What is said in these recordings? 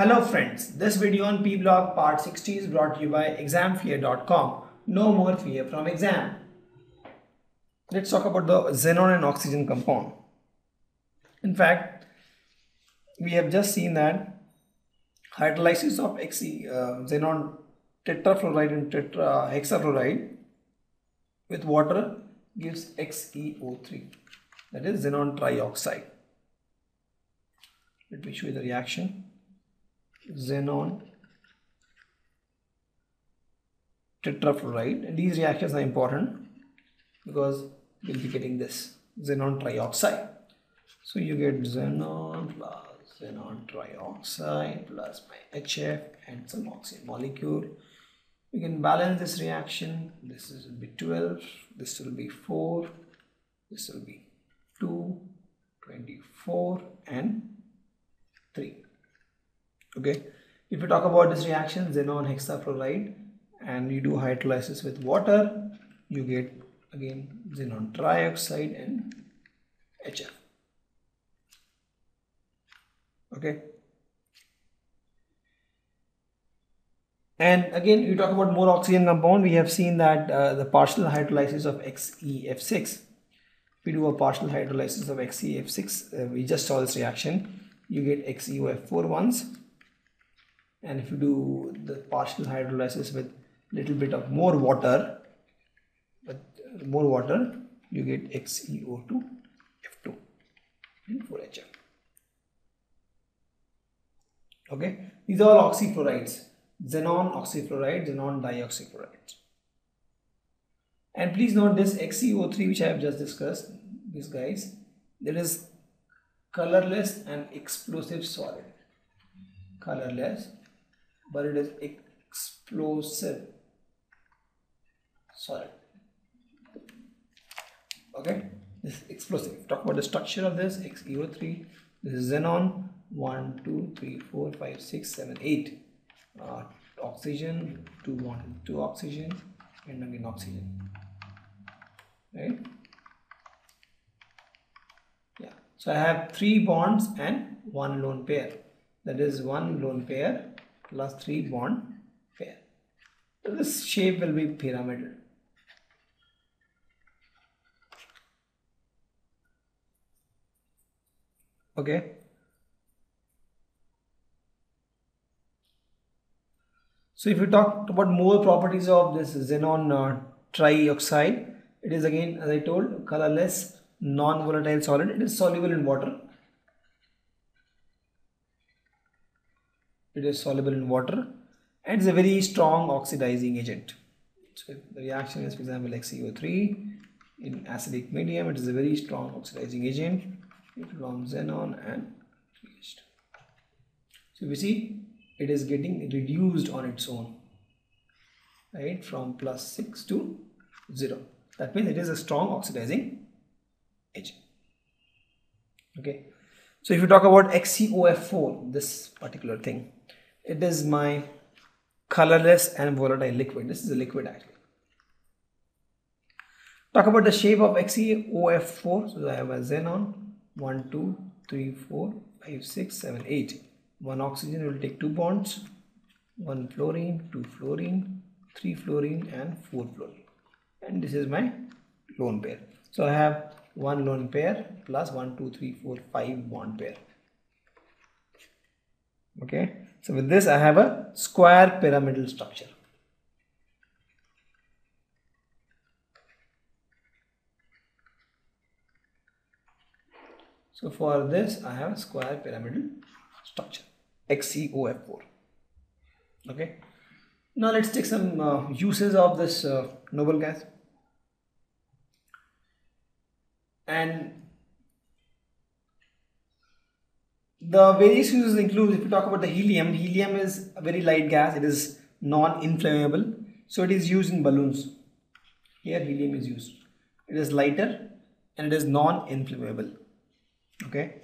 Hello friends, this video on P-Block part 60 is brought to you by examfear.com. No more fear from exam. Let's talk about the xenon and oxygen compound. In fact, we have just seen that hydrolysis of Xe, uh, xenon tetrafluoride and tetra hexafluoride with water gives XeO3 that is xenon trioxide. Let me show you the reaction. Xenon tetrafluoride these reactions are important because we'll be getting this xenon trioxide. So you get xenon plus xenon trioxide plus my HF and some oxygen molecule. We can balance this reaction. This is will be 12, this will be 4, this will be 2, 24 and 3. Okay, if you talk about this reaction, xenon hexafluoride and you do hydrolysis with water, you get again xenon trioxide and HF. Okay. And again, you talk about more oxygen compound, we have seen that uh, the partial hydrolysis of XeF6, we do a partial hydrolysis of XeF6, uh, we just saw this reaction, you get XeOF4 once. And if you do the partial hydrolysis with little bit of more water, but uh, more water, you get XeO2, F2 and 4HF. Okay, these are all oxyfluorides xenon oxyfluoride, xenon dioxyfluoride. And please note this XeO3 which I have just discussed, these guys, there is colorless and explosive solid. Colorless, but it is explosive solid. Okay, this explosive. Talk about the structure of this XeO3. This is xenon 1, 2, 3, 4, 5, 6, 7, 8 uh, oxygen to one two oxygen and again oxygen right yeah so I have three bonds and one lone pair that is one lone pair plus three bond pair so this shape will be pyramidal okay So if you talk about more properties of this xenon uh, trioxide, it is again as I told colorless, non-volatile solid. It is soluble in water. It is soluble in water and it's a very strong oxidizing agent. So the reaction is for example XeO3 in acidic medium. It is a very strong oxidizing agent it forms xenon and so we see it is getting reduced on its own right from plus 6 to 0 that means it is a strong oxidizing agent okay so if you talk about XeOF4 this particular thing it is my colorless and volatile liquid. This is a liquid actually. Talk about the shape of XeOF4 so I have a xenon. 1 2 3 4 5 6 7 8 one oxygen will take two bonds. One fluorine two fluorine three fluorine and four fluorine. And this is my lone pair. So i have one lone pair plus one two three four five bond pair. Okay? So with this i have a square pyramidal structure. So for this i have a square pyramidal structure. XeOF4 okay? Now let's take some uh, uses of this uh, noble gas and the various uses include if you talk about the helium helium is a very light gas it is non-inflammable. So it is used in balloons. Here helium is used. It is lighter and it is non-inflammable. Okay?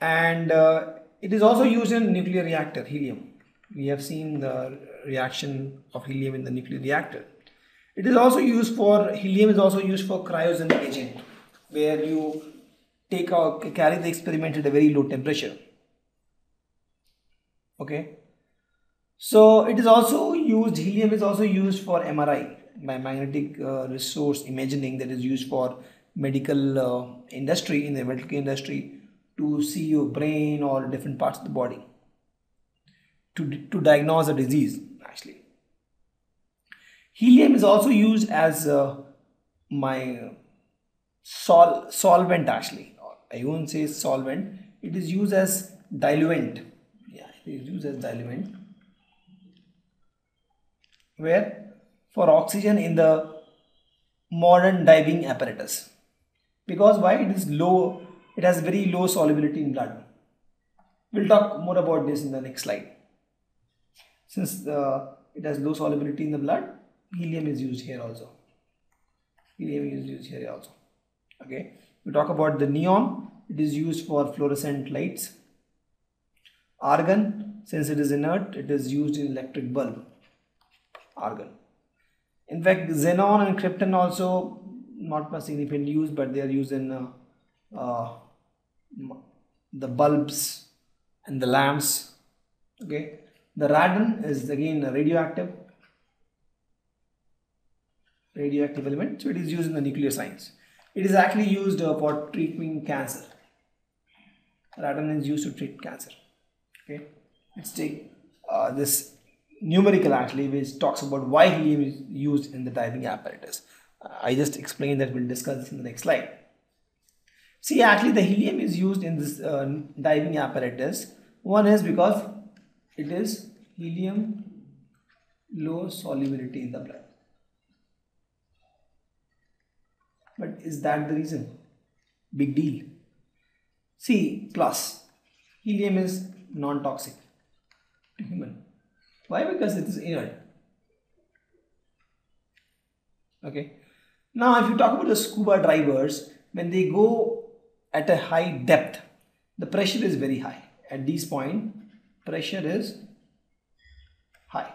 And uh, it is also used in nuclear reactor, helium. We have seen the reaction of helium in the nuclear reactor. It is also used for, helium is also used for cryogenic agent, where you take a, carry the experiment at a very low temperature. okay so it is also used helium is also used for mri by magnetic uh, resonance imaging that is used for medical uh, industry in the medical industry to see your brain or different parts of the body to, to diagnose a disease actually helium is also used as uh, my sol solvent actually. I won't say solvent. It is used as diluent. Yeah it is used as diluent. Where? For oxygen in the modern diving apparatus. Because why? It is low it has very low solubility in blood. We'll talk more about this in the next slide. Since uh, it has low solubility in the blood helium is used here also. Helium is used here also okay. We talk about the neon. It is used for fluorescent lights. Argon since it is inert it is used in electric bulb. Argon. In fact, xenon and krypton also not much significant use, but they are used in uh, uh, the bulbs and the lamps. Okay, the radon is again a radioactive radioactive element, so it is used in the nuclear science. It is actually used uh, for treating cancer. Radon is used to treat cancer. Okay, let's take uh, this numerical actually which talks about why helium is used in the diving apparatus. I just explained that we'll discuss this in the next slide. See actually the helium is used in this uh, diving apparatus. One is because it is helium low solubility in the blood. But is that the reason? Big deal. See plus helium is non-toxic to human why? Because it is inert. Okay. Now, if you talk about the scuba divers, when they go at a high depth, the pressure is very high. At this point, pressure is high.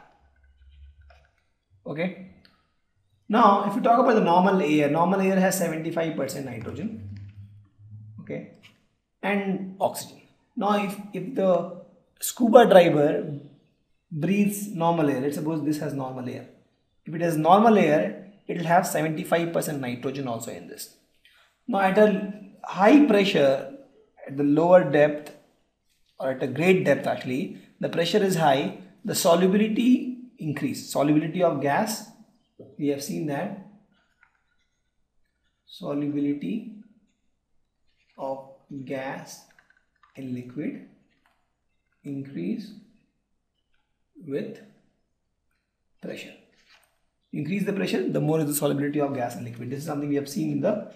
Okay. Now, if you talk about the normal air, normal air has 75% nitrogen. Okay. And oxygen. Now, if, if the scuba diver breathes normal air. Let's suppose this has normal air. If it has normal air, it will have 75% nitrogen also in this. Now at a high pressure, at the lower depth or at a great depth actually, the pressure is high, the solubility increase. Solubility of gas, we have seen that. Solubility of gas in liquid increase with pressure. Increase the pressure, the more is the solubility of gas and liquid. This is something we have seen in the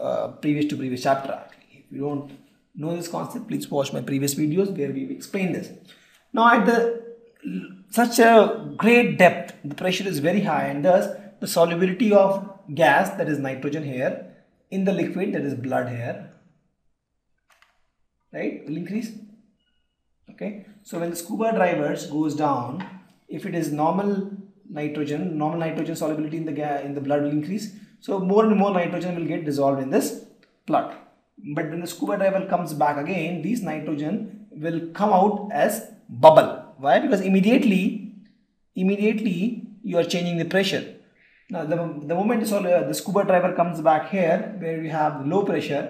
uh, previous to previous chapter. If you don't know this concept, please watch my previous videos where we explain this. Now at the such a great depth, the pressure is very high and thus the solubility of gas that is nitrogen here in the liquid that is blood here right will increase. Okay? So when the scuba divers goes down if it is normal nitrogen normal nitrogen solubility in the gas in the blood will increase. So more and more nitrogen will get dissolved in this blood but when the scuba diver comes back again these nitrogen will come out as bubble why because immediately immediately you are changing the pressure now the, the moment the, the scuba diver comes back here where we have low pressure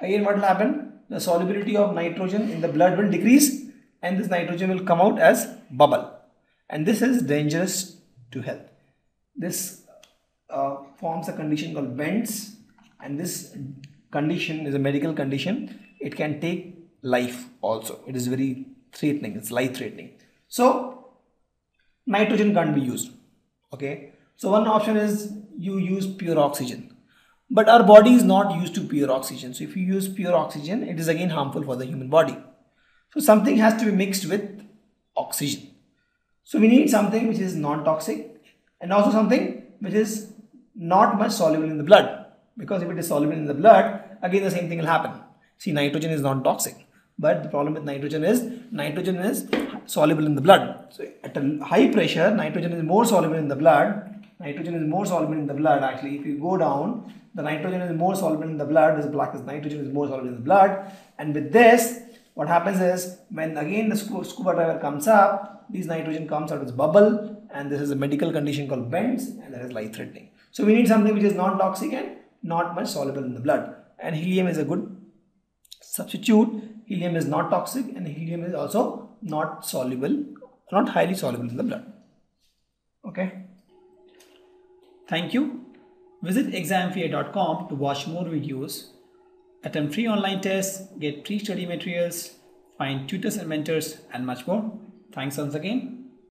again what will happen the solubility of nitrogen in the blood will decrease and this nitrogen will come out as bubble and this is dangerous to health. This uh, forms a condition called bends and this condition is a medical condition. It can take life also. It is very threatening. It's life threatening. So nitrogen can't be used. Okay. So one option is you use pure oxygen but our body is not used to pure oxygen. So if you use pure oxygen, it is again harmful for the human body. So something has to be mixed with oxygen. So we need something which is non-toxic and also something which is not much soluble in the blood. Because if it is soluble in the blood, again the same thing will happen. See, nitrogen is non-toxic. But the problem with nitrogen is, nitrogen is soluble in the blood. So at a high pressure, nitrogen is more soluble in the blood. Nitrogen is more soluble in the blood actually. If you go down, the nitrogen is more soluble in the blood, this black is nitrogen is more soluble in the blood and with this what happens is when again the scuba diver comes up, this nitrogen comes out as bubble and this is a medical condition called bends and that is life threatening. So we need something which is non-toxic and not much soluble in the blood and helium is a good substitute. Helium is not toxic and helium is also not soluble, not highly soluble in the blood. Okay. Thank you. Visit examfear.com to watch more videos attempt free online tests, get free study materials, find tutors and mentors, and much more. Thanks once again.